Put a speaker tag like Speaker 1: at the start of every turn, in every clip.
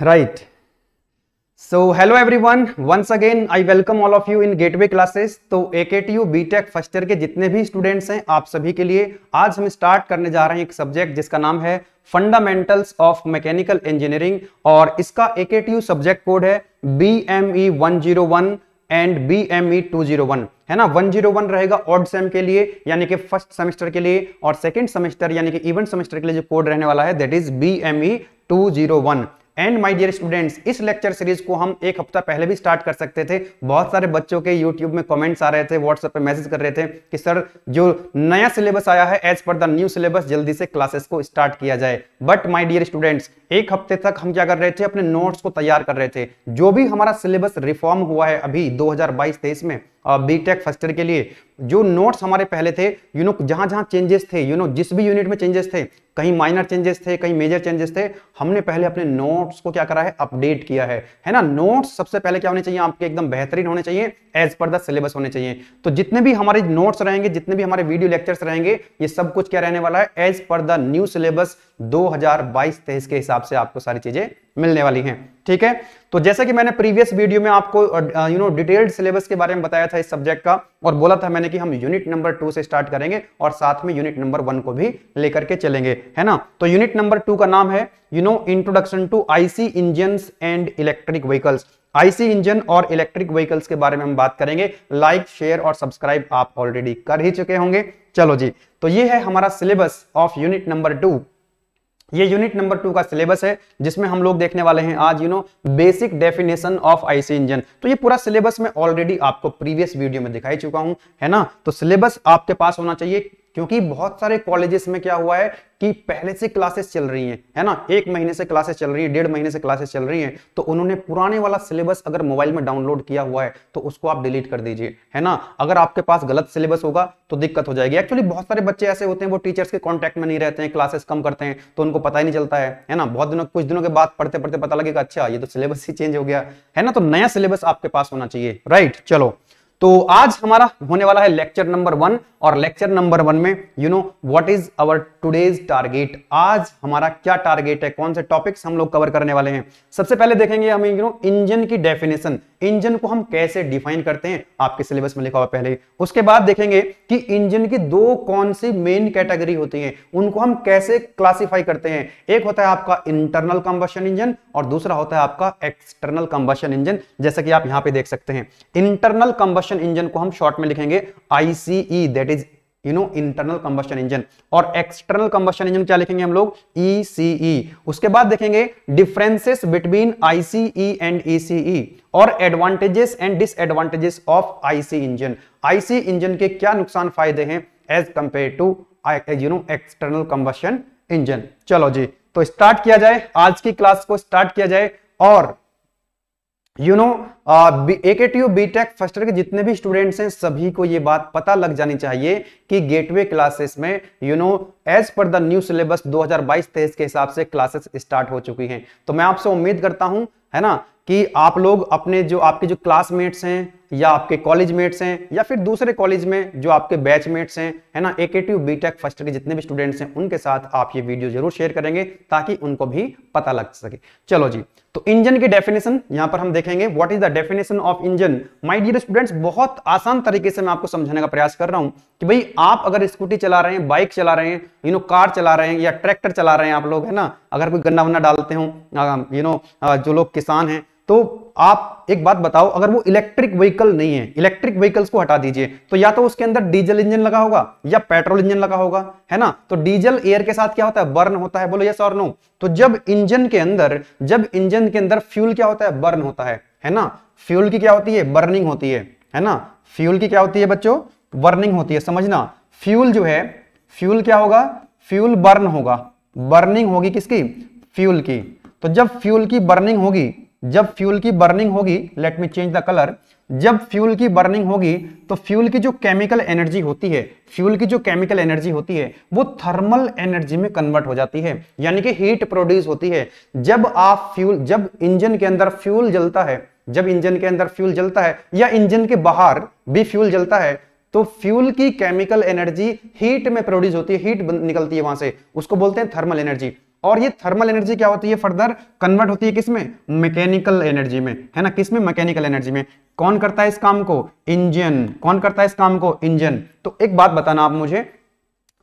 Speaker 1: right. So, hello everyone. Once again, i welcome all of you in gateway classes. तो AKTU BTech first year के जितने भी students हैं, आप सभी के लिए आज हम स्टार्ट करने जा रहे हैं एक सब्जेक्ट जिसका नाम है फंडामेंटल्स ऑफ़ मैकेनिकल इंजीनियरिंग और इसका AKTU सब्जेक्ट कोड है BME 101 and B M E two zero one है ना? वन ज़ीरो वन रहेगा ऑड सेम के लिए, यानी कि फ़र्स्ट सेमेस्टर के लिए और सेकंड सेमेस्टर यानी कि इवेंट सेमेस्टर के लिए जो कोड रहने वाला है that is B M E two zero one and my dear students इस लेक्चर सीरीज़ को हम एक हफ़्ता पहले भी स्टार्ट कर सकते थे। बहुत सारे बच्चों के यूट्यूब में कमेंट्स आ रहे थे व्हाट्सएप पे मैसेज कर रहे थे कि, सर, जो नया सिलेबस आया है as per the new syllabus जल्दी से क्लासेस को स्टार्ट किया जाए। बट माई डियर स्टूडेंट्स एक हफ़्ते तक हम क्या कर रहे थे? अपने नोट्स को तैयार कर रहे थे। जो भी हमारा सिलेबस रिफॉर्म हुआ है अभी 2022-23 में बीटेक फ़र्स्ट ईयर के लिए। जो नोट्स हमारे पहले थे यू नो जहाँ जहाँ चेंजेस थे यू नो जिस भी यूनिट में चेंजेस थे, कहीं माइनर चेंजेस थे, कहीं मेजर चेंजेस थे, हमने पहले अपने नोट्स को क्या करा है? अपडेट किया है। है ना? नोट्स सबसे पहले क्या होने चाहिए? आपके एकदम बेहतरीन होने चाहिए एज पर द सिलेबस होने चाहिए। तो जितने भी हमारे नोट्स रहेंगे, जितने भी हमारे वीडियो लेक्चर्स रहेंगे, ये सब कुछ क्या रहने वाला है? As per the new syllabus 2022-23 के हिसाब से आपको सारी चीज़ें मिलने वाली हैं। ठीक है? तो जैसा कि मैंने प्रीवियस वीडियो में आपको यू नो डिटेल्ड सिलेबस के बारे में बताया था इस सब्जेक्ट का, और बोला था मैंने कि हम यूनिट नंबर टू से स्टार्ट करेंगे, और साथ में यूनिट नंबर वन को भी लेकर के चलेंगे, है ना? तो यूनिट नंबर टू का नाम है you know introduction to IC engine and electric vehicles IC engine और इलेक्ट्रिक व्हीकल्स के बारे में हम बात करेंगे। लाइक शेयर और सब्सक्राइब आप ऑलरेडी कर ही चुके होंगे। चलो जी तो ये है हमारा syllabus of unit number two ये यूनिट नंबर टू का सिलेबस है, जिसमें हम लोग देखने वाले हैं आज you know basic definition of IC engine तो ये पूरा सिलेबस मैं ऑलरेडी आपको प्रीवियस वीडियो में दिखाई चुका हूँ, है ना? तो सिलेबस आपके पास होना चाहिए क्योंकि बहुत सारे कॉलेजेस में क्या हुआ है कि पहले से क्लासेस चल रही हैं, है ना? एक महीने से क्लासेस चल रही है, डेढ़ महीने से क्लासेस चल रही हैं तो उन्होंने पुराने वाला सिलेबस अगर मोबाइल में डाउनलोड किया हुआ है तो उसको आप डिलीट कर दीजिए, है ना? अगर आपके पास गलत सिलेबस होगा तो दिक्कत हो जाएगी। एक्चुअली बहुत सारे बच्चे ऐसे होते हैं, वो टीचर्स के कॉन्टैक्ट में नहीं रहते हैं क्लासेस कम करते हैं तो उनको पता ही नहीं चलता है है ना? बहुत दिनों, कुछ दिनों के बाद पढ़ते पढ़ते पता लगेगा अच्छा ये तो सिलेबस ही चेंज हो गया। है ना? तो नया सिलेबस आपके पास होना चाहिए राइट चलो तो आज हमारा होने वाला है लेक्चर नंबर वन और लेक्चर नंबर वन में you know what is our today's target आज हमारा क्या टारगेट है? कौन से टॉपिक्स हम लोग कवर करने वाले हैं? सबसे पहले देखेंगे हम यू नो इंजन की डेफिनेशन इंजन को हम कैसे डिफाइन करते हैं? आपके सिलेबस में लिखा हुआ पहले उसके बाद देखेंगे कि इंजन की दो कौन सी मेन कैटेगरी होती है? उनको हम कैसे क्लासीफाई करते हैं? एक होता है आपका इंटरनल कंबशन इंजन और दूसरा होता है आपका एक्सटर्नल कंबशन इंजन जैसा कि आप यहाँ पे देख सकते हैं। इंटरनल कंबशन इंजन को हम शॉर्ट में लिखेंगे ICE that is you know internal combustion engine और एक्सटर्नल कंबशन इंजन क्या लिखेंगे हम लोग? ECE e e. उसके बाद देखेंगे differences between ICE and ECE और advantages and disadvantages of IC engine IC engine के क्या नुकसान फ़ायदे हैं as compare to you know external combustion engine चलो जी तो स्टार्ट किया जाए, आज की क्लास को स्टार्ट किया जाए और you know A K T U B tech first के जितने भी स्टूडेंट्स हैं, सभी को ये बात पता लग जानी चाहिए कि गेटवे क्लासेस में you know as per the new syllabus 2022-23 के हिसाब से क्लासेस स्टार्ट हो चुकी हैं। तो मैं आपसे उम्मीद करता हूँ, है ना, कि आप लोग अपने जो, आपके जो क्लासमेट्स हैं या आपके कॉलेज मेट्स हैं, या फिर दूसरे कॉलेज में जो आपके बैचमेट्स हैं, है ना? एकेटिव बीटेक फ़र्स्ट के जितने भी स्टूडेंट्स हैं, उनके साथ आप ये वीडियो ज़रूर शेयर करेंगे ताकि उनको भी पता लग सके। चलो जी तो इंजन की डेफिनेशन यहाँ पर हम देखेंगे। What is the definition of engine my dear students बहुत आसान तरीके से मैं आपको समझाने का प्रयास कर रहा हूँ कि भाई, आप अगर स्कूटी चला रहे हैं बाइक चला रहे हैं यू नो कार चला रहे हैं, या ट्रैक्टर चला रहे हैं आप लोग, है ना? अगर कोई गन्ना वन्ना डालते हो यू नो जो लोग किसान हैं तो आप एक बात बताओ, अगर वो इलेक्ट्रिक व्हीकल नहीं है इलेक्ट्रिक व्हीकल्स को हटा दीजिए तो या तो उसके अंदर डीजल इंजन लगा होगा, या पेट्रोल इंजन लगा होगा, है ना? तो डीजल एयर के साथ क्या होता है? बर्न होता है, बोलो यस और नो तो जब इंजन के अंदर, जब इंजन के अंदर फ्यूल क्या होता है? बर्न होता है है ना? फ्यूल की क्या होती है? बर्निंग होती है है ना? फ्यूल की क्या होती है बच्चों? बर्निंग होती है, समझना? फ्यूल जो है फ्यूल क्या होगा? फ्यूल बर्न होगा। बर्निंग होगी किसकी? फ्यूल की। तो जब फ्यूल की बर्निंग होगी जब फ्यूल की बर्निंग होगी let me change the colour जब फ्यूल की बर्निंग होगी तो फ्यूल की जो केमिकल एनर्जी होती है, फ्यूल की जो केमिकल एनर्जी होती है, वो थर्मल एनर्जी में कन्वर्ट हो जाती है, यानी कि हीट प्रोड्यूस होती है। जब आप फ्यूल, जब इंजन के अंदर फ्यूल जलता है, जब इंजन के अंदर फ्यूल जलता है, या इंजन के बाहर भी फ्यूल जलता है तो फ्यूल की केमिकल एनर्जी हीट में प्रोड्यूस होती है हीट निकलती है वहाँ से, उसको बोलते हैं थर्मल एनर्जी और ये थर्मल एनर्जी क्या होती है फर्दर कन्वर्ट होती है किसमें? मैकेनिकल एनर्जी में। है ना? किसमें? मैकेनिकल एनर्जी में। कौन करता है इस काम को? इंजन कौन करता है इस काम को? इंजन तो एक बात बताना आप मुझे।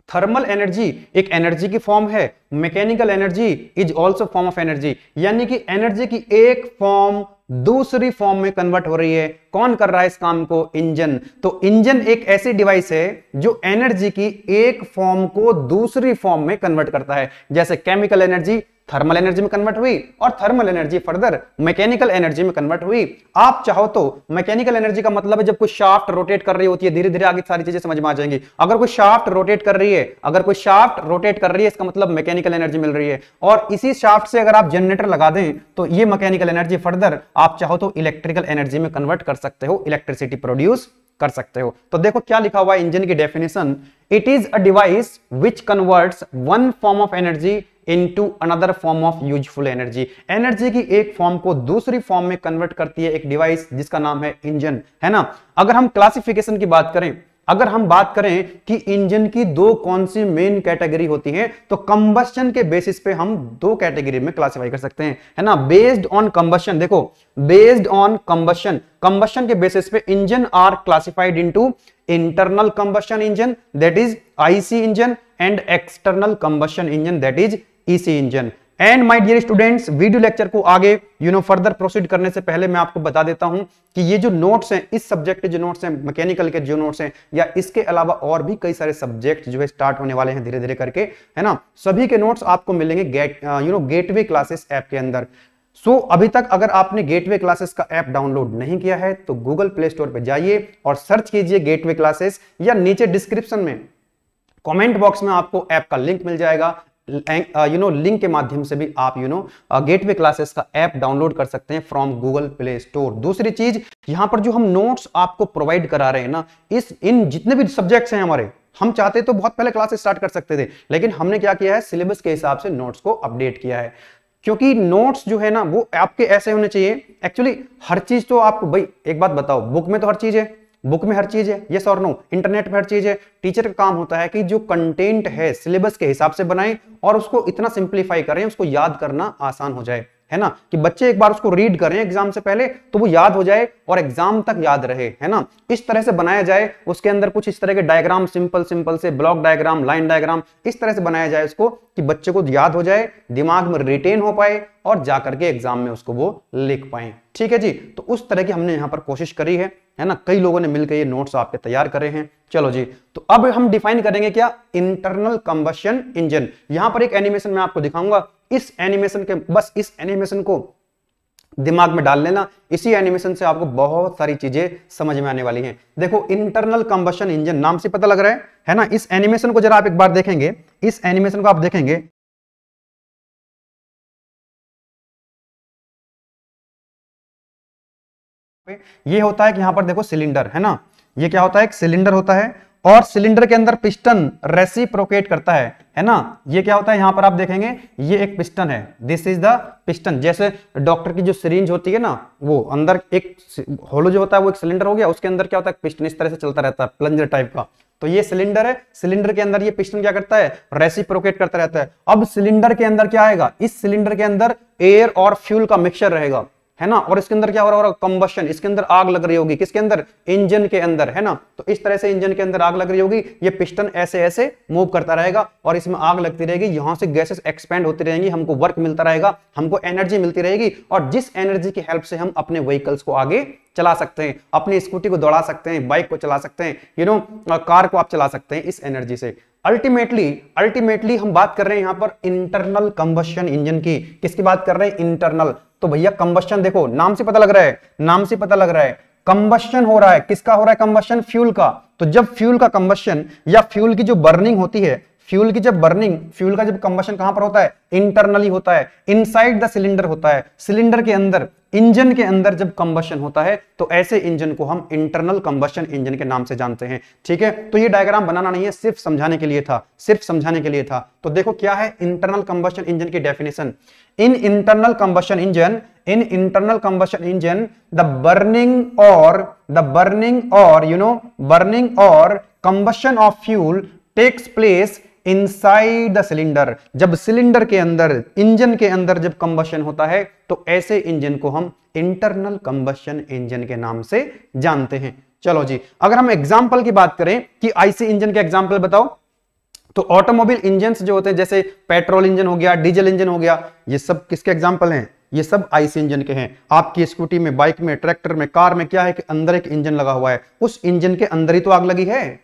Speaker 1: थर्मल एनर्जी एक एनर्जी की फॉर्म है। Mechanical energy is also form of energy यानी कि एनर्जी की एक फॉर्म दूसरी फॉर्म में कन्वर्ट हो रही है। कौन कर रहा है इस काम को? इंजन। तो इंजन एक ऐसी डिवाइस है जो एनर्जी की एक फॉर्म को दूसरी फॉर्म में कन्वर्ट करता है। जैसे केमिकल एनर्जी थर्मल एनर्जी में कन्वर्ट हुई और thermal energy further mechanical energy में कन्वर्ट हुई। आप चाहो तो मैकेनिकल एनर्जी का मतलब है जब कोई शाफ्ट रोटेट कर रही होती है धीरे धीरे आगे सारी चीज़ें समझ में आ जाएँगी। अगर कोई शाफ्ट रोटेट कर रही है, अगर कोई शाफ्ट रोटेट कर रही है, इसका मतलब मैकेनिकल एनर्जी मिल रही है। और इसी शाफ्ट से अगर आप जनरेटर लगा दें तो ये मैकेनिकल एनर्जी फर्दर आप चाहो तो इलेक्ट्रिकल एनर्जी में कन्वर्ट कर सकते हो इलेक्ट्रिसिटी प्रोड्यूस कर सकते हो। तो देखो क्या लिखा हुआ है इंजन की definition it is a device which converts one form of energy into another form of useful energy energy की एक फॉर्म को दूसरी फॉर्म में कन्वर्ट करती है एक डिवाइस जिसका नाम है इंजन है ना? अगर हम क्लासिफिकेशन की बात करें, अगर हम बात करें कि इंजन की दो कौन सी मेन कैटेगरी होती है तो कंबस्शन के बेसिस पे हम दो कैटेगरी में क्लासिफाई कर सकते हैं, है ना? बेस्ड ऑन कंबस्शन देखो बेस्ड ऑन कंबस्शन कंबस्शन के बेसिस पे engine are classified into internal combustion engine that is IC engine and external combustion engine that is EC engine. And my dear students video lecture को आगे you know further proceed करने से पहले मैं आपको बता देता हूँ कि ये जो नोट्स हैं इस सब्जेक्ट के जो नोट्स हैं मैकेनिकल के जो नोट्स हैं या इसके अलावा और भी कई सारे सब्जेक्ट जो है स्टार्ट होने वाले हैं धीरे धीरे करके है ना? सभी के नोट्स आपको मिलेंगे get you know gateway classes app के अंदर। सो so, अभी तक अगर आपने गेटवे क्लासेस का ऐप डाउनलोड नहीं किया है तो गूगल प्ले स्टोर पर जाइए और सर्च कीजिए गेटवे क्लासेस या नीचे डिस्क्रिप्शन में कमेंट बॉक्स में आपको ऐप का लिंक मिल जाएगा। यू नो लिंक के माध्यम से भी आप यू नो गेटवे क्लासेस का ऐप डाउनलोड कर सकते हैं फ्रॉम गूगल प्ले स्टोर दूसरी चीज़, यहाँ पर जो हम नोट्स आपको प्रोवाइड करा रहे हैं ना, इस, इन जितने भी सब्जेक्ट्स हैं हमारे, हम चाहते तो बहुत पहले क्लासेस स्टार्ट कर सकते थे, लेकिन हमने क्या किया है सिलेबस के हिसाब से नोट्स को अपडेट किया है। क्योंकि नोट्स जो है ना, वो आपके ऐसे होने चाहिए। एक्चुअली हर चीज़ तो आपको भाई, एक बात बताओ बुक में तो हर चीज़ है। बुक में हर चीज़ है यस और नो इंटरनेट पे हर चीज़ है। टीचर का काम होता है कि जो कंटेंट है सिलेबस के हिसाब से बनाए और उसको इतना सिंप्लीफाई करें, उसको याद करना आसान हो जाए। है ना, कि बच्चे एक बार उसको रीड करें एग्ज़ाम से पहले तो वो याद हो जाए और एग्ज़ाम तक याद रहे, है ना। इस तरह से बनाया जाए, उसके अंदर कुछ इस तरह के डायग्राम सिंपल सिंपल से ब्लॉक डायग्राम लाइन डायग्राम इस तरह से बनाया जाए उसको कि बच्चे को याद हो जाए, दिमाग में रिटेन हो पाए और जाकर के एग्ज़ाम में उसको वो लिख पाए। ठीक है जी? तो उस तरह की हमने यहाँ पर कोशिश करी है है ना। कई लोगों ने मिलकर ये नोट्स आपके तैयार करे हैं। चलो जी तो अब हम डिफाइन करेंगे क्या? इंटरनल कंबशन इंजन यहाँ पर एक एनिमेशन मैं आपको दिखाऊँगा। इस एनिमेशन के, बस इस एनिमेशन को दिमाग में डाल लेना। इसी एनिमेशन से आपको बहुत सारी चीज़ें समझ में आने वाली हैं। देखो इंटरनल कंबशन इंजन नाम से पता लग रहा है है ना? इस एनिमेशन को जरा आप एक बार देखेंगे। इस एनिमेशन को आप देखेंगे। ये होता है कि यहाँ पर देखो सिलेंडर, है ना? ये क्या होता है? एक सिलेंडर होता है। और सिलेंडर के अंदर पिस्टन रेसिप्रोकेट करता है है ना? ये क्या होता है? यहाँ पर आप देखेंगे, ये एक पिस्टन है। दिस इज़ द पिस्टन जैसे डॉक्टर की जो सिरिंज होती है ना, वो अंदर एक होलो जो होता है, वो एक सिलेंडर हो गया, उसके अंदर क्या होता है? पिस्टन इस तरह से चलता रहता है प्लंजर टाइप का। तो ये सिलेंडर है सिलेंडर के अंदर ये पिस्टन क्या करता है? रेसिप्रोकेट करता रहता है। अब सिलेंडर के अंदर क्या आएगा? इस सिलेंडर के अंदर एयर और फ्यूल का मिक्सचर रहेगा। है ना? और इसके अंदर क्या हो रहा होगा कंबशन इसके अंदर आग लग रही होगी। किसके अंदर? इंजन के अंदर, है ना? तो इस तरह से इंजन के अंदर आग लग रही होगी। ये पिस्टन ऐसे ऐसे मूव करता रहेगा और इसमें आग लगती रहेगी। यहाँ से गैसेस एक्सपेंड होती रहेंगी। हमको वर्क मिलता रहेगा। हमको एनर्जी मिलती रहेगी। और जिस एनर्जी की हेल्प से हम अपने व्हीकल्स को आगे चला सकते हैं, अपनी स्कूटी को दौड़ा सकते हैं बाइक को चला सकते हैं यू नो कार को आप चला सकते हैं इस एनर्जी से। अल्टीमेटली अल्टीमेटली हम बात कर रहे हैं यहाँ पर इंटरनल कंबशन इंजन की। किसकी बात कर रहे हैं? इंटरनल तो भैया कंबशन देखो, नाम से पता लग रहा है। नाम से पता लग रहा है। कंबशन हो रहा है। किसका हो रहा है कंबशन फ्यूल का। तो जब फ्यूल का कंबशन या फ्यूल की जो बर्निंग होती है फ्यूल की जब बर्निंग फ्यूल का जब कंबशन कहाँ पर होता है? इंटरनली होता है। इनसाइड द सिलेंडर होता है। सिलेंडर के अंदर। इंजन के अंदर जब कंबशन होता है तो ऐसे इंजन को हम इंटरनल कंबशन इंजन के नाम से जानते हैं। ठीक है? तो ये डायग्राम बनाना नहीं है, सिर्फ़ समझाने के लिए था, सिर्फ़ समझाने के लिए था। तो देखो क्या है इंटरनल कंबशन इंजन की definition in internal combustion engine in internal combustion engine the burning और द बर्निंग और यू नो बर्निंग और combustion of fuel takes place inside the cylinder जब सिलेंडर के अंदर इंजन के अंदर जब कंबशन होता है तो ऐसे इंजन को हम इंटरनल कंबशन इंजन के नाम से जानते हैं। चलो जी, अगर हम एग्ज़ाम्पल की बात करें कि आईसी इंजन के एग्ज़ाम्पल बताओ तो ऑटोमोबाइल इंजन जो होते हैं, जैसे पेट्रोल इंजन हो गया डीजल इंजन हो गया, ये सब किसके एग्ज़ाम्पल हैं? ये सब आईसी इंजन के हैं। आपकी स्कूटी में बाइक में ट्रैक्टर में कार में क्या है कि अंदर एक इंजन लगा हुआ है? उस इंजन के अंदर ही तो आग लगी है।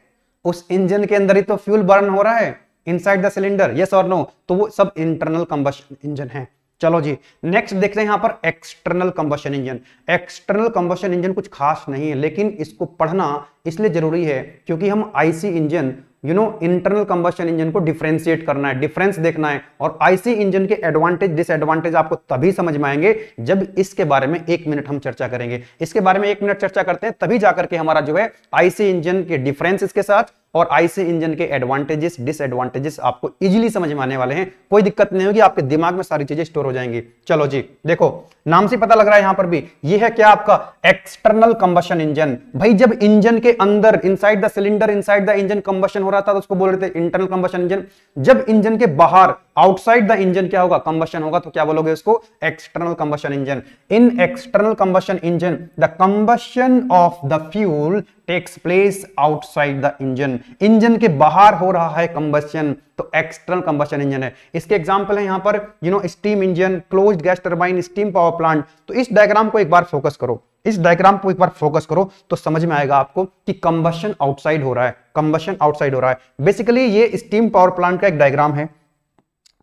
Speaker 1: उस इंजन के अंदर ही तो फ्यूल बर्न हो रहा है। इनसाइड द सिलेंडर यस और नो तो वो सब इंटरनल कंबशन इंजन है। चलो जी नेक्स्ट देखते हैं यहाँ पर external combustion engine external combustion engine कुछ खास नहीं है, लेकिन इसको पढ़ना इसलिए ज़रूरी है क्योंकि हम IC engine you know internal combustion engine को डिफ्रेंशिएट करना है डिफरेंस देखना है। और आईसी इंजन के एडवांटेज डिसएडवांटेज आपको तभी समझ में आएँगे जब इसके बारे में एक मिनट हम चर्चा करेंगे। इसके बारे में एक मिनट चर्चा करते हैं, तभी जाकर के हमारा जो है आईसी इंजन के डिफरेंस इसके साथ और आई से इंजन के एडवांटेजेस डिसएडवांटेजेस आपको इजीली समझ में आने वाले हैं। कोई दिक्कत नहीं होगी, आपके दिमाग में सारी चीज़ें स्टोर हो जाएँगी। चलो जी, देखो, नाम से पता लग रहा है यहाँ पर भी। ये है क्या आपका एक्सटर्नल कंबशन इंजन भाई, जब इंजन के अंदर inside the cylinder inside the engine combustion हो रहा था तो उसको बोल रहे थे इंटरनल कंबशन इंजन जब इंजन के बाहर आउटसाइड द इंजन क्या होगा? कंबशन होगा तो क्या बोलोगे उसको? External combustion engine in external combustion engine the combustion of the fuel takes place outside the engine engine के बाहर हो रहा है कंबशन तो एक्सटर्नल कंबशन इंजन है। इसके एग्जांपल है यहाँ पर you know steam engine closed gas turbine steam power plant तो इस डायग्राम को एक बार फोकस करो। इस डायग्राम को एक बार फोकस करो तो समझ में आएगा आपको कि कंबशन आउटसाइड हो रहा है। कंबशन आउटसाइड हो रहा है। बेसिकली ये स्टीम पावर प्लांट का एक डायग्राम है।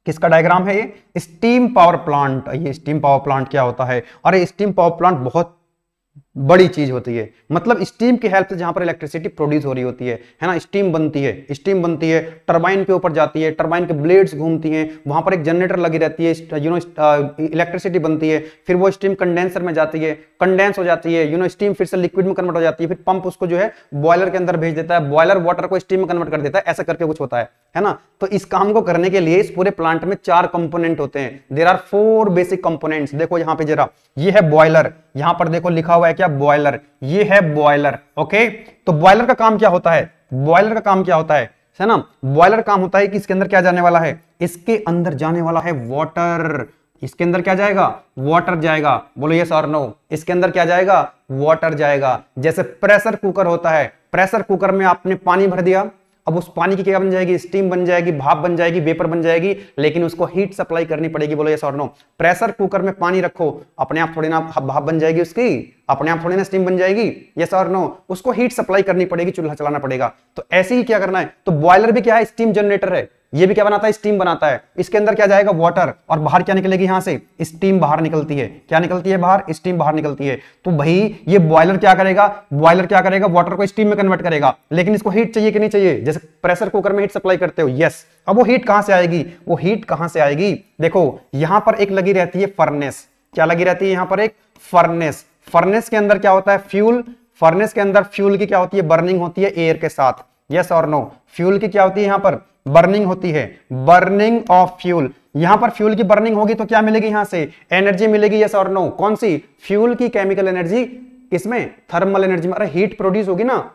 Speaker 1: किसका डायग्राम है ये? स्टीम पावर प्लांट ये स्टीम पावर प्लांट क्या होता है? और ये स्टीम पावर प्लांट बहुत बड़ी चीज़ होती है। मतलब स्टीम की हेल्प से जहाँ पर इलेक्ट्रिसिटी प्रोड्यूस हो रही होती है है ना? स्टीम बनती है स्टीम बनती है टरबाइन के ऊपर जाती है टरबाइन के ब्लेड्स घूमती हैं, वहाँ पर एक जनरेटर लगी रहती है यू नो इलेक्ट्रिसिटी बनती है, फिर वो स्टीम कंडेंसर में जाती है कंडेंस हो जाती है यू नो स्टीम फिर से लिक्विड में कन्वर्ट हो जाती है, फिर पंप उसको जो है बॉयलर के अंदर भेज देता है बॉयलर वाटर को स्टीम में कन्वर्ट कर देता है, ऐसा करके कुछ होता है है ना? तो इस काम को करने के लिए इस पूरे प्लांट में चार कंपोनेंट होते हैं। There are four basic components देखो यहाँ पे जरा, ये है बॉयलर यहाँ पर देखो लिखा हुआ है क्या बॉयलर ये है बॉयलर ओके तो बॉयलर का काम क्या होता है? बॉयलर का काम क्या होता है? है ना? बॉयलर काम होता है कि इसके अंदर क्या जाने वाला है? इसके अंदर जाने वाला है वाटर इसके अंदर क्या जाएगा? वाटर जाएगा। बोलो यस और नो इसके अंदर क्या जाएगा? वाटर जाएगा। जैसे प्रेशर कुकर होता है। प्रेशर कुकर में आपने पानी भर दिया अब उस पानी की क्या बन जाएगी? स्टीम बन जाएगी, भाप बन जाएगी वेपर बन जाएगी, लेकिन उसको हीट सप्लाई करनी पड़ेगी। बोलो यस और नो प्रेशर कुकर में पानी रखो। अपने आप थोड़ी ना भाप बन जाएगी उसकी। अपने आप थोड़ी ना स्टीम बन जाएगी। यस और नो उसको हीट सप्लाई करनी पड़ेगी, चूल्हा चलाना पड़ेगा। तो ऐसे ही क्या करना है? तो बॉयलर भी क्या है? स्टीम जनरेटर है। ये भी क्या बनाता है? स्टीम बनाता है। इसके अंदर क्या जाएगा? वाटर और बाहर क्या निकलेगी यहाँ से? स्टीम बाहर निकलती है। क्या निकलती है बाहर? स्टीम बाहर निकलती है। तो भाई, ये बॉयलर क्या करेगा? बॉयलर क्या करेगा? वाटर को स्टीम में कन्वर्ट करेगा। लेकिन इसको हीट चाहिए कि नहीं चाहिए? जैसे प्रेशर कुकर में हीट सप्लाई करते हो। यस अब वो हीट कहाँ से आएगी? वो हीट कहाँ से आएगी? देखो, यहाँ पर एक लगी रहती है फर्नेस क्या लगी रहती है यहाँ पर एक? फर्नेस फर्नेस के अंदर क्या होता है? फ्यूल फर्नेस के अंदर फ्यूल की क्या होती है? बर्निंग होती है एयर के साथ। यस और नो फ्यूल की क्या होती है यहाँ पर? बर्निंग होती है, बर्निंग ऑफ़ फ्यूल। यहाँ पर फ्यूल की बर्निंग होगी तो क्या मिलेगी यहाँ से? एनर्जी मिलेगी यस और नो कौन सी? फ्यूल की केमिकल एनर्जी किसमें? थर्मल एनर्जी में। अरे हीट प्रोड्यूस होगी ना?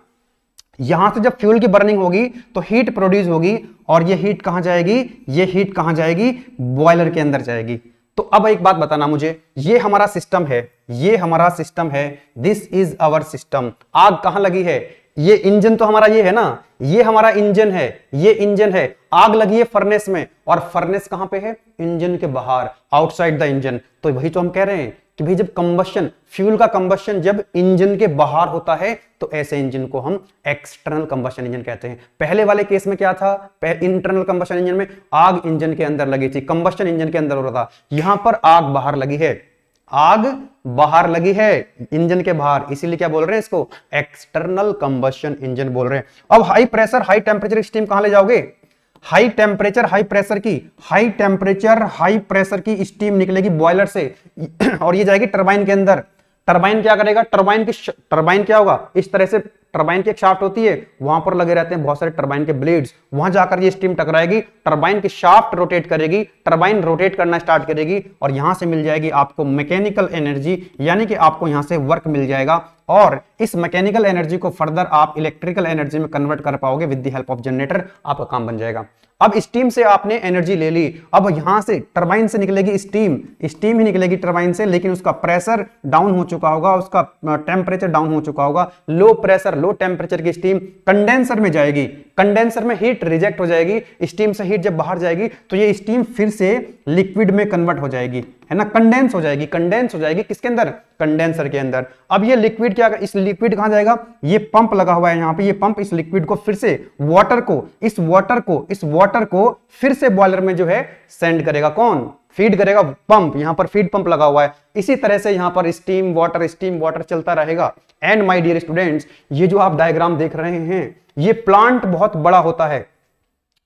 Speaker 1: यहाँ से जब फ्यूल की बर्निंग होगी तो हीट प्रोड्यूस होगी और ये हीट कहाँ जाएगी? ये हीट कहाँ जाएगी? बॉयलर के अंदर जाएगी। तो अब एक बात बताना मुझे। ये हमारा सिस्टम है। ये हमारा सिस्टम है। दिस इज़ अवर सिस्टम आग कहाँ लगी है? ये इंजन तो हमारा ये है ना, ये हमारा इंजन है, ये इंजन है। आग लगी है फर्नेस में, और फर्नेस कहाँ पे है? इंजन के बाहर आउटसाइड द इंजन तो वही तो हम कह रहे हैं कि भाई जब कंबशन फ्यूल का कंबशन जब इंजन के बाहर होता है तो ऐसे इंजन को हम एक्सटर्नल कंबशन इंजन कहते हैं। पहले वाले केस में क्या था? इंटरनल कंबशन इंजन में आग इंजन के अंदर लगी थी कंबशन इंजन के अंदर हो रहा था। यहाँ पर आग बाहर लगी है। आग बाहर लगी है, इंजन के बाहर। इसीलिए क्या बोल रहे हैं इसको? एक्सटर्नल कंबशन इंजन बोल रहे हैं। अब high pressure high temperature steam कहाँ ले जाओगे? हाई टेम्परेचर हाई प्रेशर की। हाई टेम्परेचर हाई प्रेशर की स्टीम निकलेगी बॉयलर से। और ये जाएगी टर्बाइन के अंदर। टर्बाइन क्या करेगा? टर्बाइन की टर्बाइन क्या होगा? इस तरह से टरबाइन की एक शाफ्ट होती है, वहाँ पर लगे रहते हैं बहुत सारे टरबाइन के ब्लेड्स। वहाँ जाकर ये स्टीम टकराएगी, टरबाइन की शाफ्ट रोटेट करेगी, टरबाइन रोटेट करना स्टार्ट करेगी और यहाँ से मिल जाएगी आपको मैकेनिकल एनर्जी, यानी कि आपको यहाँ से वर्क मिल जाएगा और इस मैकेनिकल एनर्जी को फर्दर आप इलेक्ट्रिकल एनर्जी में कन्वर्ट कर पाओगे with the help of generator, आपका काम बन जाएगा। अब स्टीम से आपने एनर्जी ले ली, अब यहाँ से टर्बाइन से निकलेगी स्टीम स्टीम ही निकलेगी टर्बाइन से, लेकिन उसका प्रेशर डाउन हो चुका होगा, उसका टेम्परेचर डाउन हो चुका होगा लो प्रेशर लो टेम्परेचर की स्टीम कंडेंसर में जाएगी। कंडेंसर में हीट रिजेक्ट हो जाएगी। स्टीम से हीट जब बाहर जाएगी तो ये स्टीम फिर से लिक्विड में कन्वर्ट हो जाएगी। है ना? कंडेंस हो जाएगी। कंडेंस हो जाएगी किसके अंदर? कंडेंसर के अंदर। अब ये लिक्विड क्या, इस लिक्विड कहाँ जाएगा? ये पंप लगा हुआ है यहाँ पे। ये पंप इस लिक्विड को फिर से वाटर को, इस वाटर को, इस वाटर को फिर से बॉयलर में जो है सेंड करेगा। कौन? फ़ीड करेगा, पंप, यहाँ पर फ़ीड पंप लगा हुआ है। इसी तरह से यहाँ पर स्टीम वाटर स्टीम वाटर चलता रहेगा। एंड माय डियर स्टूडेंट्स ये जो आप डायग्राम देख रहे हैं, ये प्लांट बहुत बड़ा होता है।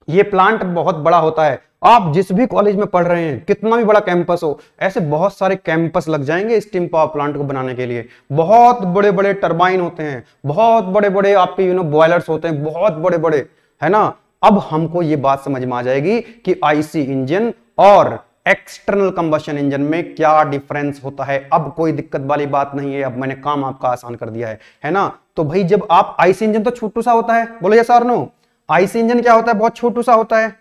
Speaker 1: ये प्लांट बहुत बड़ा होता है। आप जिस भी कॉलेज में पढ़ रहे हैं, कितना भी बड़ा कैंपस हो, ऐसे बहुत सारे कैंपस लग जाएँगे स्टीम पावर प्लांट को बनाने के लिए। बहुत बड़े बड़े टर्बाइन होते हैं। बहुत बड़े बड़े आपके यू नो बॉयलर्स होते हैं। बहुत बड़े बड़े है ना? अब हमको ये बात समझ में आ जाएगी कि आईसी इंजन और एक्सटर्नल कंबशन इंजन में क्या डिफरेंस होता है? अब कोई दिक्कत वाली बात नहीं है, अब मैंने काम आपका आसान कर दिया है है ना? तो भाई जब आप आईसी इंजन तो छोटू सा होता है, बोलो सर नो आईसी इंजन क्या होता है? बहुत छोटू सा होता है।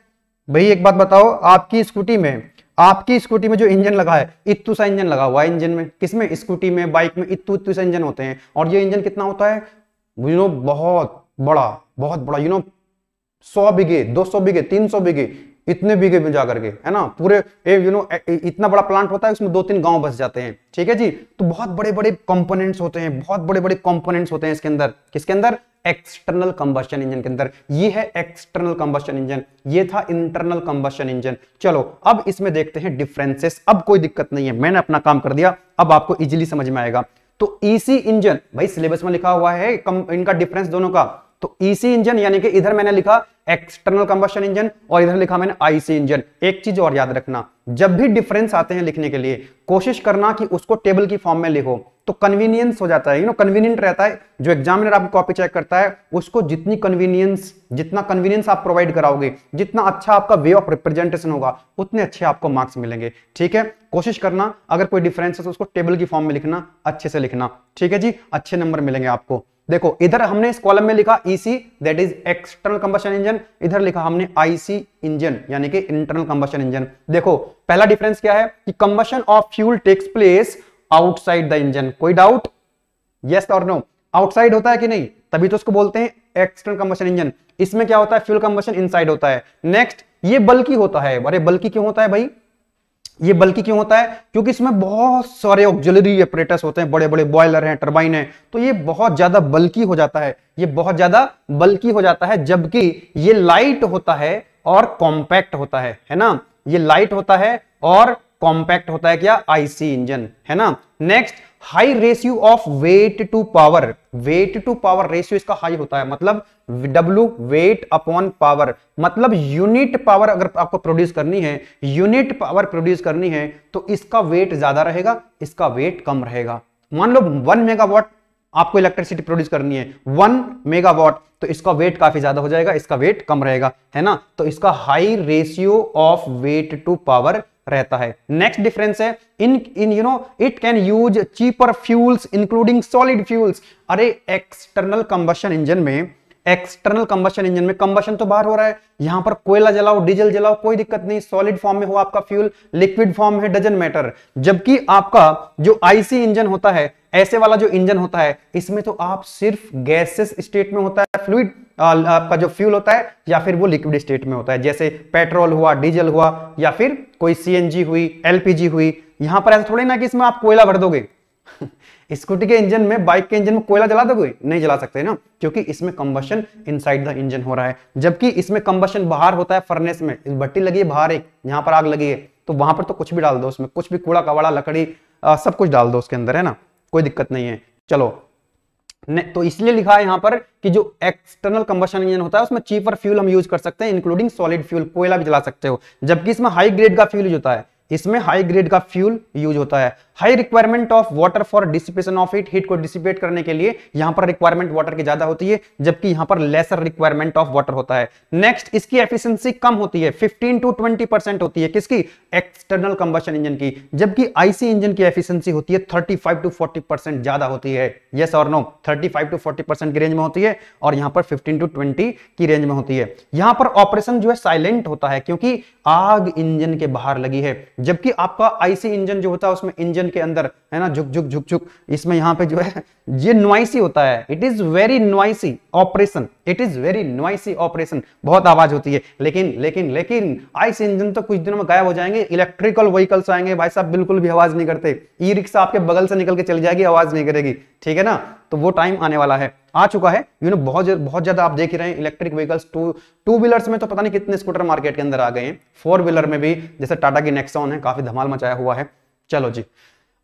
Speaker 1: भाई एक बात बताओ, आपकी स्कूटी में, आपकी स्कूटी में जो इंजन लगा है इतू सा इंजन लगा हुआ है इंजन में। किसमें स्कूटी में बाइक में इतू इतू सा इंजन होते हैं। और ये इंजन कितना होता है? यू नो बहुत बड़ा बहुत बड़ा यू नो सौ बीघे, दो सौ बीघे, तीन सौ बीघे इतने बीघे में जाकर के, है ना? पूरे यू नो इतना बड़ा प्लांट होता है, उसमें दो तीन गाँव बस जाते हैं। ठीक है जी? तो बहुत बड़े बड़े कंपोनेंट्स होते हैं, बहुत बड़े बड़े कंपोनेंट्स होते हैं इसके अंदर। किसके अंदर? एक्सटर्नल कंबशन इंजन के अंदर। ये है एक्सटर्नल कंबशन इंजन ये था इंटरनल कंबस्टन इंजन चलो, अब इसमें देखते हैं डिफरेंसेस अब कोई दिक्कत नहीं है, मैंने अपना काम कर दिया, अब आपको इजिली समझ में आएगा। तो ईसी इंजन भाई सिलेबस में लिखा हुआ है इनका डिफरेंस दोनों का। तो ईसी इंजन यानी कि इधर मैंने लिखा एक्सटर्नल कंबशन इंजन और इधर लिखा मैंने आईसी इंजन एक चीज़ और याद रखना, जब भी डिफरेंस आते हैं लिखने के लिए, कोशिश करना कि उसको टेबल की फॉर्म में लिखो। तो कन्वीनियंस हो जाता है यू नो कन्वीनियंट रहता है। जो एग्जामिनर आपकी कॉपी चेक करता है, उसको जितनी कन्वीनियंस जितना कन्वीनियंस आप प्रोवाइड कराओगे, जितना अच्छा आपका वे ऑफ़ रिप्रेजेंटेशन होगा, उतने अच्छे आपको मार्क्स मिलेंगे। ठीक है? कोशिश करना, अगर कोई डिफरेंस है तो उसको टेबल की फॉर्म में लिखना, अच्छे से लिखना। ठीक है जी? अच्छे नंबर मिलेंगे आपको। देखो, इधर हमने इस कॉलम में लिखा EC that is external combustion engine इधर लिखा हमने आईसी इंजन यानी कि इंटरनल कंबशन इंजन देखो, पहला डिफरेंस क्या है कि combustion of fuel takes place outside the engine कोई डाउट यस और नो आउटसाइड होता है कि नहीं? तभी तो उसको बोलते हैं एक्सटर्नल कंबशन इंजन इसमें क्या होता है? फ्यूल कंबशन इनसाइड होता है। नेक्स्ट ये बल्कि होता है। अरे, बल्कि क्यों होता है भाई? ये बल्कि क्यों होता है? क्योंकि इसमें बहुत सारे ऑक्जलरी ऑपरेटर्स होते हैं बड़े बड़े बॉयलर हैं टर्बाइन है तो ये बहुत ज़्यादा बल्कि हो जाता है। ये बहुत ज़्यादा बल्कि हो जाता है, जबकि ये लाइट होता है और कॉम्पैक्ट होता है है ना? ये लाइट होता है और कॉम्पैक्ट होता है क्या? आईसी इंजन है ना? Next high ratio of weight to power weight to power ratio इसका हाई होता है। मतलब W वेट अपॉन पावर मतलब यूनिट पावर अगर आपको प्रोड्यूस करनी है यूनिट पावर प्रोड्यूस करनी है तो इसका वेट ज़्यादा रहेगा, इसका वेट कम रहेगा। मान लो वन मेगावाट आपको इलेक्ट्रिसिटी प्रोड्यूस करनी है वन मेगावाट तो इसका वेट काफ़ी ज़्यादा हो जाएगा, इसका वेट कम रहेगा, है ना? तो इसका high ratio of weight to power रहता है। नेक्स्ट डिफरेंस है in in you know it can use cheaper fuels including solid fuels अरे एक्सटर्नल कंबशन इंजन में एक्सटर्नल कंबशन इंजन में। कंबशन तो बाहर हो रहा है। यहाँ पर कोयला जलाओ, डीजल जलाओ, कोई दिक्कत नहीं। सॉलिड फॉर्म में हो आपका फ्यूल, लिक्विड फॉर्म में डजन मैटर। जबकि आपका जो आईसी इंजन होता है, ऐसे वाला जो इंजन होता है, इसमें तो आप सिर्फ़ गैसेस स्टेट में होता है, फ्लूइड आपका जो फ्यूल होता है, या फिर वो लिक्विड स्टेट में होता है। जैसे पेट्रोल हुआ, डीजल हुआ, या फिर कोई सीएनजी हुई एलपीजी हुई। यहाँ पर ऐसा थोड़ी ना कि इसमें आप कोयला भर दोगे। स्कूटी के इंजन में बाइक के इंजन में कोयला जला दोगे? नहीं जला सकते ना क्योंकि इसमें कंबशन इनसाइड द इंजन हो रहा है। जबकि इसमें कंबशन बाहर होता है फर्नेस में भट्टी लगी है बाहर एक यहाँ पर आग लगी है तो वहाँ पर तो कुछ भी डाल दो उसमें कुछ भी कूड़ा कवाड़ा लकड़ी आ, सब कुछ डाल दो उसके अंदर है ना? कोई दिक्कत नहीं है। चलो तो इसलिए लिखा है यहाँ पर कि जो एक्सटर्नल कंबशन इंजन होता है उसमें चीपर फ्यूल हम यूज़ कर सकते हैं इंक्लूडिंग सॉलिड फ्यूल कोयला भी जला सकते हो। जबकि इसमें हाई ग्रेड का फ्यूल यूज़ होता है। इसमें हाई ग्रेड का फ्यूल यूज़ होता है। High requirement of water for dissipation of heat heat को डिसिपेट करने के लिए यहाँ पर रिक्वायरमेंट वाटर की ज़्यादा होती है, जबकि यहाँ पर लेसर रिक्वायरमेंट ऑफ़ वाटर होता है। नेक्स्ट इसकी एफिशिएंसी कम होती है 15 टू 20 परसेंट होती है। किसकी? एक्सटर्नल कंबशन इंजन की। जबकि आईसी इंजन की एफिशिएंसी होती है 35 टू 40 परसेंट ज़्यादा होती है। यस और नो 35 टू 40 परसेंट की रेंज में होती है और यहाँ पर 15 टू 20 की रेंज में होती है। यहाँ पर ऑपरेशन जो है साइलेंट होता है, क्योंकि आग इंजन के बाहर लगी है। जबकि आपका आईसी इंजन जो होता है, उसमें इंजन के अंदर, है ना? झुक झुक झुक झुक। इसमें यहाँ पे जो है, ये नॉइसी होता है। It is very noisy operation it is very noisy operation बहुत आवाज़ होती है। लेकिन लेकिन लेकिन आईसी इंजन तो कुछ दिनों में गायब हो जाएँगे। इलेक्ट्रिकल व्हीकल्स आएँगे। भाई साहब, बिल्कुल भी आवाज़ नहीं करते। ई रिक्शा आपके बगल से निकल के चली जाएगी, आवाज़ नहीं करेगी। ठीक है ना? तो वो टाइम आने वाला है। आ चुका है। यू नो बहुत बहुत ज़्यादा आप देख रहे हैं। Electric vehicles two two wheelers में तो पता नहीं कितने स्कूटर मार्केट के अंदर आ गए हैं। फोर व्हीलर में भी, जैसे टाटा की नेक्सॉन है, काफ़ी धमाल मचाया हुआ है। चलो जी।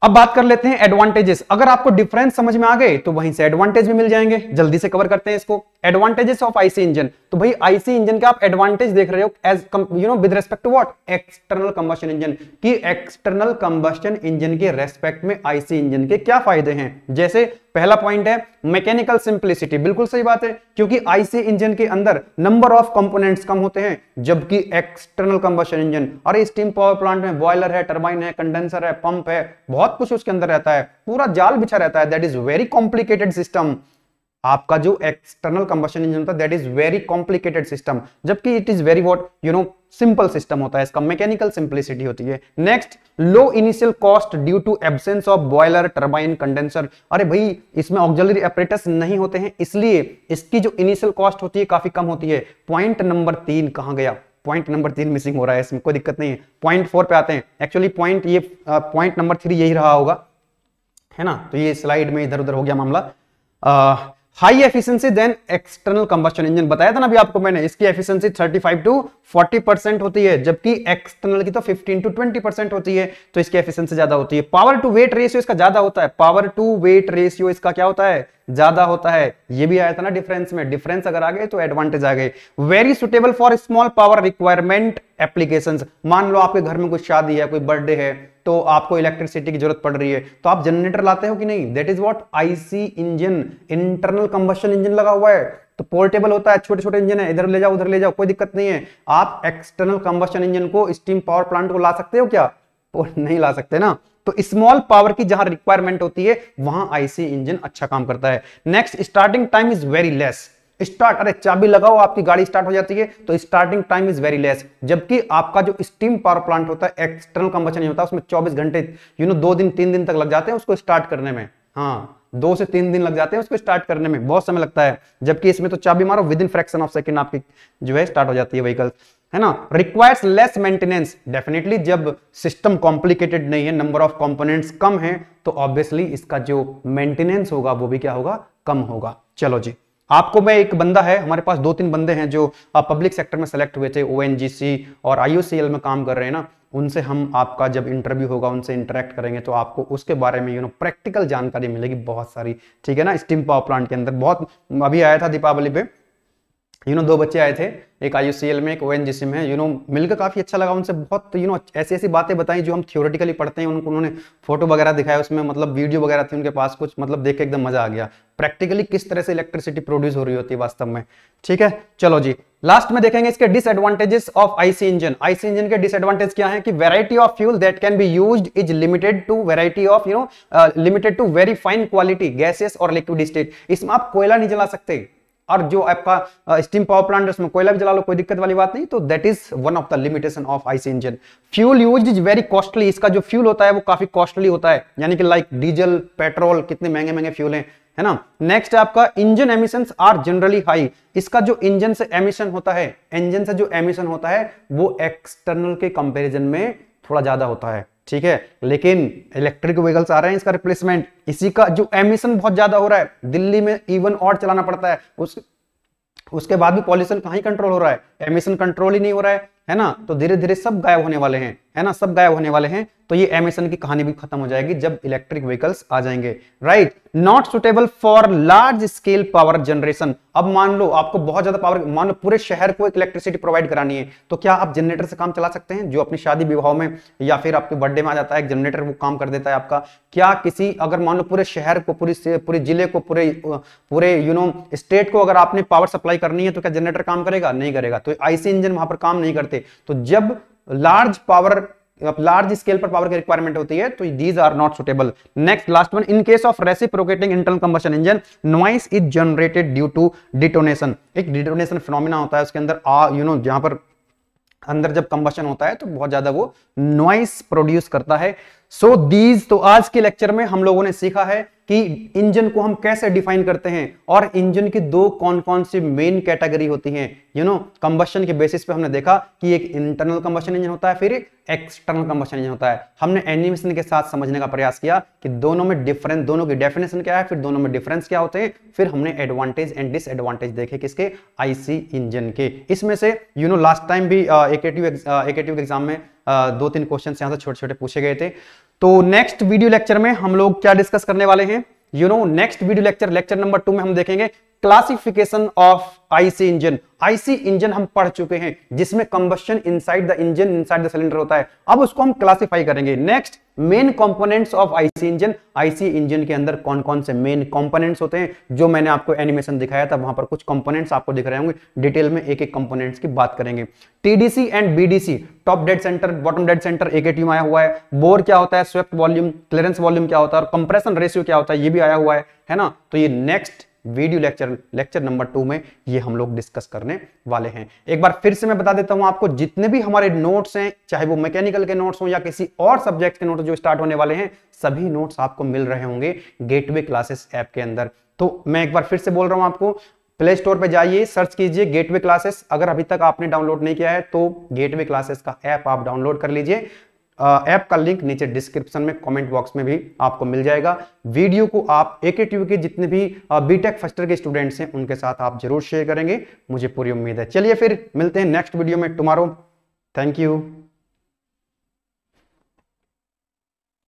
Speaker 1: अब बात कर लेते हैं एडवांटेजेस अगर आपको डिफरेंस समझ में आ गए तो वहीं से एडवांटेज भी मिल जाएँगे। जल्दी से कवर करते हैं इसको। एडवांटेजेस ऑफ़ आईसी इंजन तो भाई आईसी इंजन के आप एडवांटेज देख रहे हो as you know with respect to what external combustion engine की एक्सटर्नल कंबस्टन इंजन के रेस्पेक्ट में आईसी इंजन के क्या फ़ायदे हैं? जैसे पहला पॉइंट है मैकेनिकल सिंप्लिसिटी बिल्कुल सही बात है, क्योंकि आईसी इंजन के अंदर नंबर ऑफ़ कंपोनेंट्स कम होते हैं, जबकि एक्सटर्नल कंबशन इंजन अरे स्टीम पावर प्लांट में बॉयलर है टर्बाइन है कंडेंसर है पंप है, बहुत कुछ उसके अंदर रहता है, पूरा जाल बिछा रहता है that is very complicated system आपका जो एक्सटर्नल कंबशन इंजन होता है that is very complicated system जबकि it is very what you know simple system होता है, इसका मैकेनिकल सिंप्लिसिटी होती है। Next low initial cost due to absence of boiler turbine condenser अरे भाई, इसमें ऑक्सिलरी ऑपरेटर्स नहीं होते हैं, इसलिए इसकी जो इनिशियल कॉस्ट होती है, काफ़ी कम होती है। पॉइंट नंबर तीन कहाँ गया? पॉइंट नंबर तीन मिसिंग हो रहा है, इसमें कोई दिक्कत नहीं है। पॉइंट फोर पे आते हैं। एक्चुअली पॉइंट ये पॉइंट नंबर थ्री यही रहा होगा। है ना? तो ये स्लाइड में इधर उधर हो गया मामला। High efficiency than external combustion engine बताया था ना अभी आपको मैंने, इसकी एफिशिएंसी 35 टू 40 परसेंट होती है, जबकि एक्सटर्नल की तो 15 टू 20 परसेंट होती है तो इसकी एफिशिएंसी ज़्यादा होती है। पावर टू वेट रेशियो इसका ज़्यादा होता है। पावर टू वेट रेशियो इसका क्या होता है? ज़्यादा होता है। ये भी आया था ना डिफरेंस में। डिफरेंस अगर आ गए तो एडवांटेज आ गए। Very suitable for small power requirement application मान लो आपके घर में कोई शादी है, कोई बर्थडे है तो आपको इलेक्ट्रिसिटी की ज़रूरत पड़ रही है। तो आप जनरेटर लाते हो कि नहीं? That is what IC engine internal combustion engine लगा हुआ है। तो पोर्टेबल होता है छोटे छोटे इंजन है। इधर ले जाओ, उधर ले जाओ, कोई दिक्कत नहीं है। आप एक्सटर्नल कंबशन इंजन को स्टीम पावर प्लांट को ला सकते हो क्या? नहीं ला सकते ना। तो स्मॉल पावर की जहाँ रिक्वायरमेंट होती है, वहाँ आईसी इंजन अच्छा काम करता है। Next starting time is very less start अरे चाबी लगाओ, आपकी गाड़ी स्टार्ट हो जाती है तो starting time is very less जबकि आपका जो स्टीम पावर प्लांट होता है एक्सटर्नल कंबशन नहीं होता, उसमें 24 घंटे यू नो दो दिन, तीन दिन तक लग जाते हैं उसको स्टार्ट करने में। हाँ दो से तीन दिन लग जाते हैं उसको स्टार्ट करने में। बहुत समय लगता है। जबकि इसमें तो चाबी मारो within fraction of second आपकी जो है स्टार्ट हो जाती है व्हीकल है ना? रिक्वायर्स लेस मेंटेनेंस डेफिनेटली जब सिस्टम कॉम्प्लिकेटेड नहीं है नंबर ऑफ़ कंपोनेंट्स कम है तो ऑब्वियसली इसका जो मेंटेनेंस होगा, वो भी क्या होगा? कम होगा। चलो जी। आपको मैं एक बंदा है, हमारे पास दो तीन बंदे हैं जो पब्लिक सेक्टर में सेलेक्ट हुए थे ओ और आई में काम कर रहे हैं ना, उनसे हम आपका जब इंटरव्यू होगा, उनसे इंटरेक्ट करेंगे तो आपको उसके बारे में यू नो प्रैक्टिकल जानकारी मिलेगी बहुत सारी। ठीक है ना? स्टीम पावर प्लांट के अंदर। बहुत, अभी आया था दीपावली पे यू नो दो बच्चे आए थे, एक आई में, एक ओ में। यू नो मिलकर काफ़ी अच्छा लगा उनसे। बहुत यू नो ऐसी ऐसी बातें बताई जो हम थियोरेटिकली पढ़ते हैं। उनको उन्होंने फ़ोटो वगैरह दिखाया, उसमें मतलब वीडियो वगैरह थी उनके पास, कुछ मतलब देख के एकदम मज़ा आ गया। प्रैक्टिकली किस तरह से इलेक्ट्रिसिटी प्रोड्यूस हो रही होती है वास्तव में। ठीक है? चलो जी। लास्ट में देखेंगे इसके disadvantages of IC engine IC engine के डिसएडवांटेज क्या है? कि variety of fuel that can be used is limited to variety of you know limited to very fine quality gases और लिक्विड स्टेट इसमें आप कोयला नहीं जला सकते। और जो आपका स्टीम पावर प्लांट है, उसमें कोयला भी जला लो, कोई दिक्कत वाली बात नहीं। तो that is one of the limitation of IC engine fuel use is very costly इसका जो फ्यूल होता है, वो काफ़ी कॉस्टली होता है। यानी कि लाइक डीजल पेट्रोल कितने महँगे महँगे फ्यूल हैं, है ना? नेक्स्ट आपका engine emission are generally high इसका जो इंजन से एमिशन होता है इंजन से जो एमिशन होता है, वो एक्सटर्नल के कंपैरिजन में थोड़ा ज़्यादा होता है। ठीक है? लेकिन इलेक्ट्रिक व्हीकल्स आ रहे हैं इसका रिप्लेसमेंट इसी का जो एमिशन बहुत ज़्यादा हो रहा है, दिल्ली में इवन और चलाना पड़ता है। उस, उसके बाद भी पॉल्यूशन कहीं कंट्रोल हो रहा है? एमिशन कंट्रोल ही नहीं हो रहा है है ना? तो धीरे धीरे सब गायब होने वाले हैं। है ना? सब गायब होने वाले हैं। तो ये एमिशन की कहानी भी खत्म हो जाएगी जब इलेक्ट्रिक व्हीकल्स आ जाएँगे। Right not suitable for large scale power generation अब मान लो आपको बहुत ज़्यादा पावर मान लो पूरे शहर को एक इलेक्ट्रिसिटी प्रोवाइड करानी है तो क्या आप जनरेटर से काम चला सकते हैं? जो अपनी शादी विवाह में या फिर आपके बर्थडे में आ जाता है जनरेटर वो काम कर देता है आपका। क्या किसी, अगर मान लो पूरे शहर को, पूरी पूरे ज़िले को, पूरे पूरे यू नो स्टेट को अगर आपने पावर सप्लाई करनी है तो क्या जनरेटर काम करेगा? नहीं करेगा। तो आईसी इंजन वहाँ पर काम नहीं करते। तो जब लार्ज पावर लार्ज स्केल पर पावर की रिक्वायरमेंट होती है तो these are not suitable next last one in case of reciprocating internal combustion engine noise is generated due to detonation एक डिटोनेशन फिनोमिना होता है, उसके अंदर, आ यू नो जहाँ पर अंदर जब कंबशन होता है तो बहुत ज़्यादा वो नॉइस प्रोड्यूस करता है। सो so, दीज तो आज के लेक्चर में हम लोगों ने सीखा है कि इंजन को हम कैसे डिफाइन करते हैं और इंजन की दो कौन कौन सी मेन कैटेगरी होती हैं। यू नो कंबशन के बेसिस पे हमने देखा कि एक इंटरनल कंबशन इंजन होता है फिर एक्सटर्नल कंबशन इंजन होता है। हमने एनिमेशन के साथ समझने का प्रयास किया कि दोनों में डिफरेंस दोनों की डेफिनेशन क्या है फिर दोनों में डिफरेंस क्या होते हैं। फिर हमने एडवांटेज एंड डिसएडवांटेज देखे किसके? आईसी इंजन के। इसमें से यू नो लास्ट टाइम भी एकेटिव एकेटिव एग्ज़ाम में दो तीन क्वेश्चन यहाँ से छोटे छोटे पूछे गए थे। तो नेक्स्ट वीडियो लेक्चर में हम लोग क्या डिस्कस करने वाले हैं? You know next video lecture lecture number two में हम देखेंगे classification of IC engine IC engine हम पढ़ चुके हैं, जिसमें combustion inside the engine inside the cylinder होता है। अब उसको हम क्लासिफाई करेंगे। Next main components of IC engine IC engine के अंदर कौन कौन से मेन कंपोनेंट्स होते हैं? जो मैंने आपको एनिमेशन दिखाया था, वहाँ पर कुछ कंपोनेंट्स आपको दिख रहे होंगे। डिटेल में एक एक कंपोनेंट्स की बात करेंगे। TDC and BDC top dead centre bottom dead centre एक एक आया हुआ है। बोर क्या होता है? स्वेप्ट वॉल्यूम क्लियरेंस वॉल्यूम क्या होता है? और कंप्रेशन रेशियो क्या होता है? ये भी आया हुआ है। है ना? तो ये next video lecture lecture number two में ये हम लोग डिस्कस करने वाले हैं। एक बार फिर से मैं बता देता हूँ आपको, जितने भी हमारे नोट्स हैं, चाहे वो मैकेनिकल के नोट्स हो या किसी और सब्जेक्ट के नोट्स जो स्टार्ट होने वाले हैं, सभी नोट्स आपको मिल रहे होंगे गेटवे क्लासेस ऐप के अंदर। तो मैं एक बार फिर से बोल रहा हूँ आपको प्ले स्टोर पर जाइए सर्च कीजिए गेटवे क्लासेस अगर अभी तक आपने डाउनलोड नहीं किया है तो गेटवे क्लासेस का ऐप आप डाउनलोड कर लीजिए। ऐप का लिंक नीचे डिस्क्रिप्शन में कमेंट बॉक्स में भी आपको मिल जाएगा। वीडियो को आप एक के जितने भी बीटेक फर्स्टर के स्टूडेंट्स हैं, उनके साथ आप ज़रूर शेयर करेंगे। मुझे पूरी उम्मीद है। चलिए फिर मिलते हैं नेक्स्ट वीडियो में टुमारो थैंक यू